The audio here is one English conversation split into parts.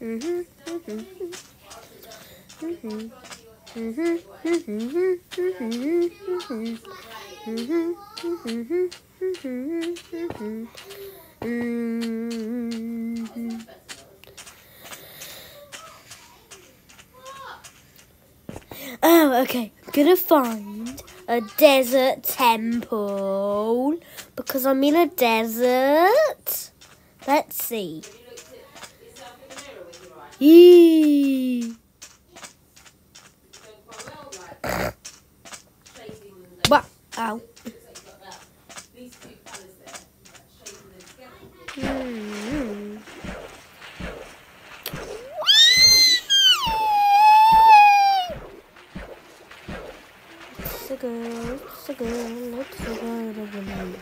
Oh, okay. I'm gonna find a desert temple because I'm in a desert. Let's see. Yee. Wow. Ow. It's a girl, it's a girl, it's a girl, it's a girl.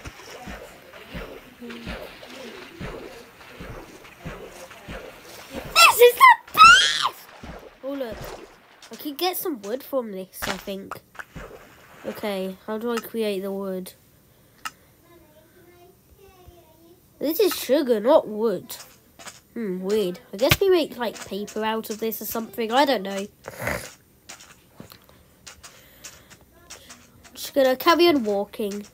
This is the best! Oh look, I could get some wood from this, I think. Okay, how do I create the wood? This is sugar, not wood. Hmm, weird. I guess we make like paper out of this or something. I don't know. Just gonna carry on walking.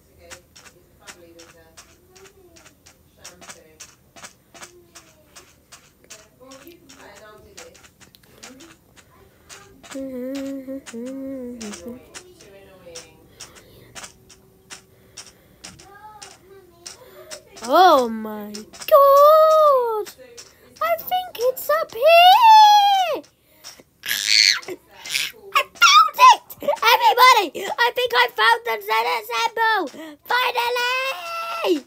Mm-hmm. Oh my god! I think it's up here! I found it! Everybody! I think I found the symbol! Finally!